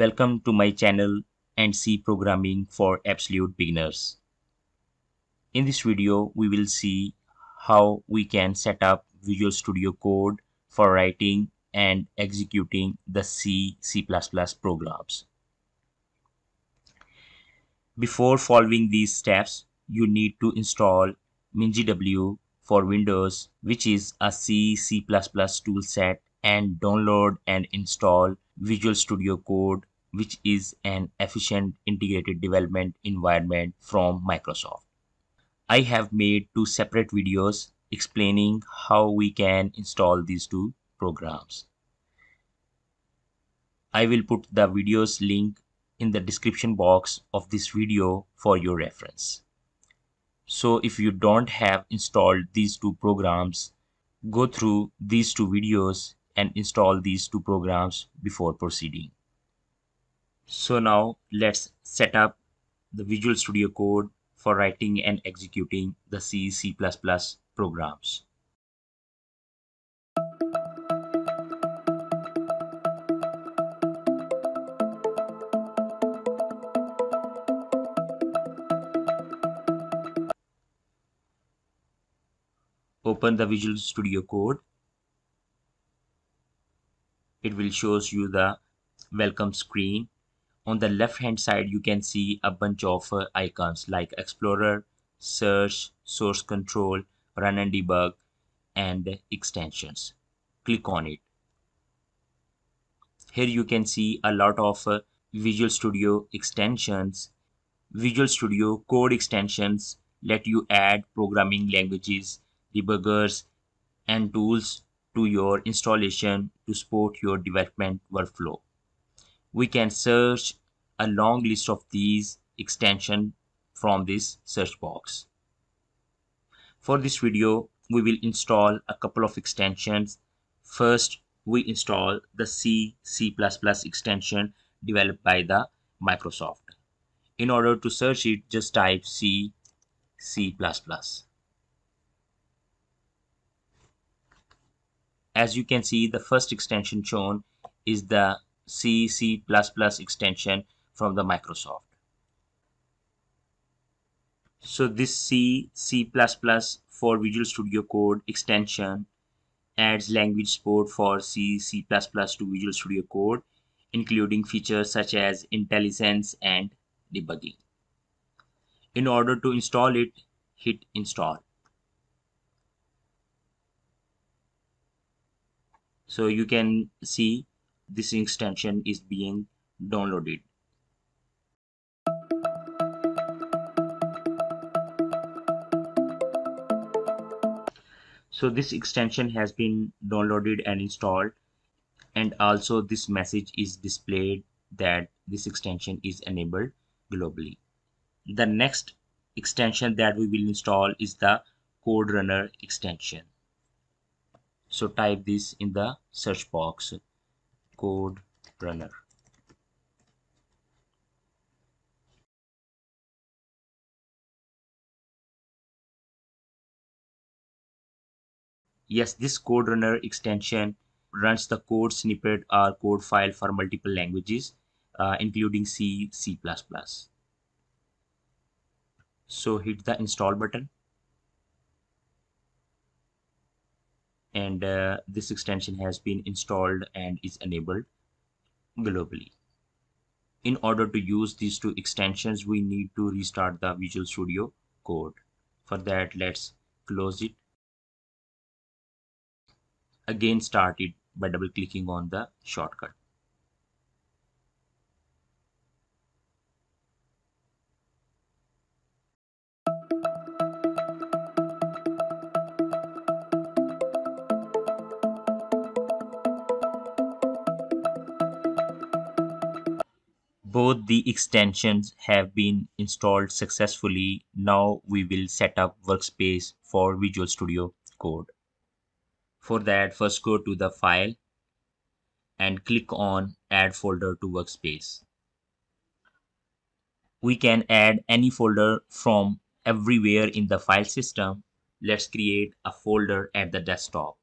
Welcome to my channel and C programming for absolute beginners. In this video we will see how we can set up Visual Studio Code for writing and executing the C, C++ programs. Before following these steps, you need to install MinGW for Windows, which is a C, C++ toolset and download and install Visual Studio Code, which is an efficient integrated development environment from Microsoft. I have made two separate videos explaining how we can install these two programs. I will put the videos link in the description box of this video for your reference. So if you don't have installed these two programs, go through these two videos and install these two programs before proceeding. So now let's set up the Visual Studio Code for writing and executing the C, C++ programs. open the Visual Studio Code. It will shows you the welcome screen. On the left hand side you can see a bunch of uh, icons like Explorer, Search, Source Control, Run and Debug and extensions. Click on it. Here you can see a lot of uh, Visual Studio extensions. Visual Studio Code extensions let you add programming languages debuggers, and tools to your installation to support your development workflow. We can search a long list of these extensions from this search box. For this video, we will install a couple of extensions. First, we install the C, C++ extension developed by the Microsoft. In order to search it, just type C, C++. as you can see the first extension shown is the C, C++ extension from the Microsoft. So this C, C++ for Visual Studio Code extension adds language support for C, C++ to Visual Studio Code including features such as IntelliSense and debugging. In order to install it, hit install. so you can see this extension is being downloaded. So this extension has been downloaded and installed and also this message is displayed that this extension is enabled globally. The next extension that we will install is the code runner extension. So type this in the search box code runner yes this code runner extension runs the code snippet or code file for multiple languages uh, including C, C++. So hit the install button and uh, this extension has been installed and is enabled globally. In order to use these two extensions, we need to restart the Visual Studio Code. For that, let's close it. Again, start it by double clicking on the shortcut. Both the extensions have been installed successfully. Now we will set up workspace for Visual Studio Code. For that, first go to the file and click on add folder to workspace. We can add any folder from everywhere in the file system. Let's create a folder at the desktop.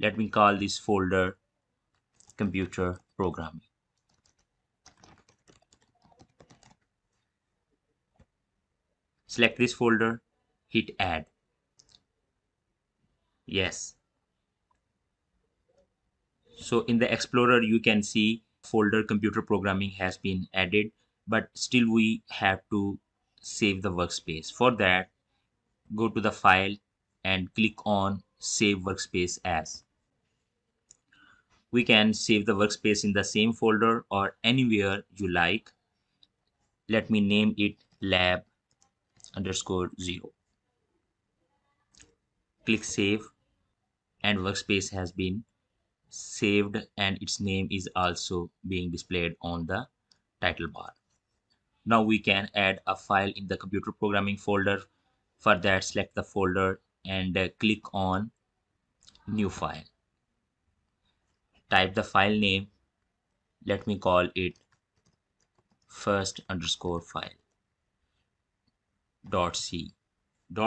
Let me call this folder computer programming select this folder hit add. Yes. So in the explorer you can see folder computer programming has been added but still we have to save the workspace. For that go to the file and click on save workspace as. We can save the workspace in the same folder or anywhere you like. Let me name it lab underscore zero. Click save and workspace has been saved and its name is also being displayed on the title bar. Now we can add a file in the computer programming folder. For that select the folder and uh, click on new file. Type the file name. Let me call it first underscore file c.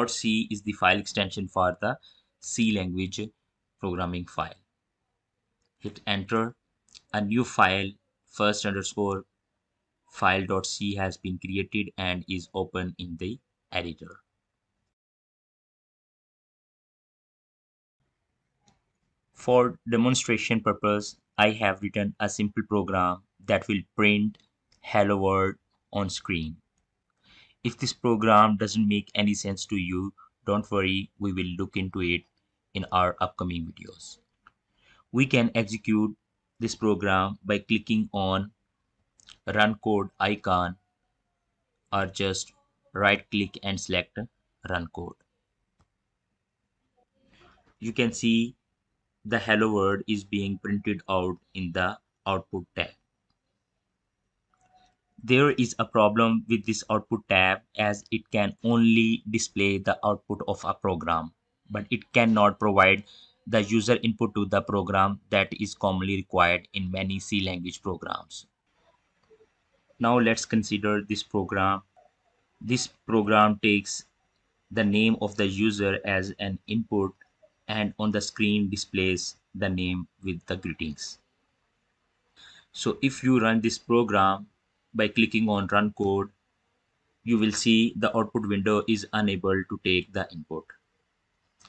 C is the file extension for the c language programming file. Hit enter. A new file first underscore file.c has been created and is open in the editor. For demonstration purpose, I have written a simple program that will print hello world on screen. If this program doesn't make any sense to you, don't worry, we will look into it in our upcoming videos. We can execute this program by clicking on run code icon or just right click and select run code. You can see the hello world is being printed out in the output tab. There is a problem with this output tab as it can only display the output of a program, but it cannot provide the user input to the program that is commonly required in many C language programs. Now let's consider this program. This program takes the name of the user as an input and on the screen displays the name with the greetings. So if you run this program by clicking on run code, you will see the output window is unable to take the input.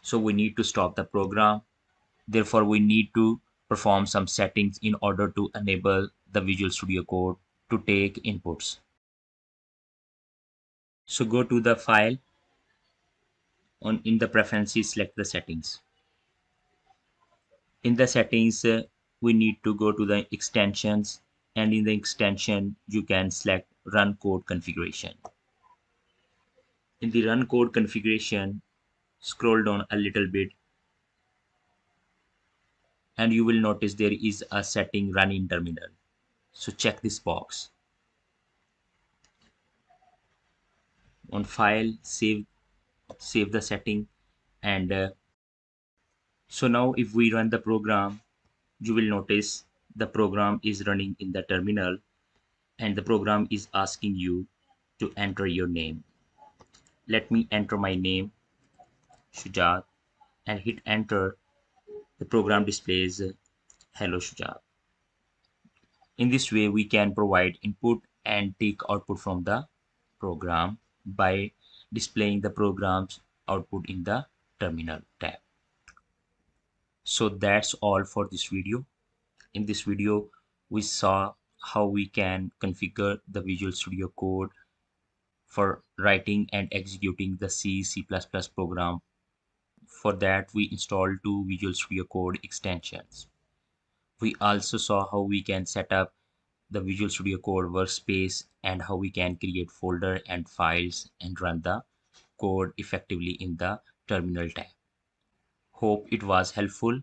So we need to stop the program. Therefore, we need to perform some settings in order to enable the Visual Studio Code to take inputs. So go to the file on in the preferences select the settings in the settings uh, we need to go to the extensions and in the extension you can select run code configuration. In the run code configuration scroll down a little bit and you will notice there is a setting run in terminal. So check this box. On file save save the setting and uh, so now if we run the program, you will notice the program is running in the terminal and the program is asking you to enter your name. Let me enter my name, Shujat, and hit enter. The program displays Hello Shujat. In this way, we can provide input and take output from the program by displaying the program's output in the terminal tab so that's all for this video in this video we saw how we can configure the visual studio code for writing and executing the c c++ program. For that we installed two visual studio code extensions. We also saw how we can set up the visual studio code workspace and how we can create folder and files and run the code effectively in the terminal tab Hope it was helpful.